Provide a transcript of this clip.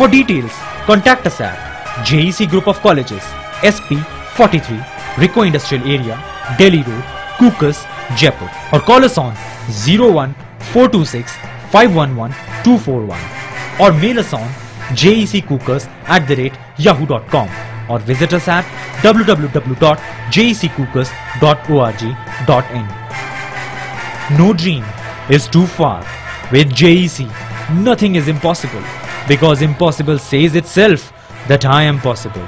For details, contact us at JEC Group of Colleges, SP 43, RIICO Industrial Area, Delhi Road, Kukas, Jaipur. Or call us on 01 426 511 241 or mail us on jeckukas at the rate yahoo.com or visit us at www.jeckukas.org.in. No dream is too far. With JEC, nothing is impossible because impossible says itself that I am possible.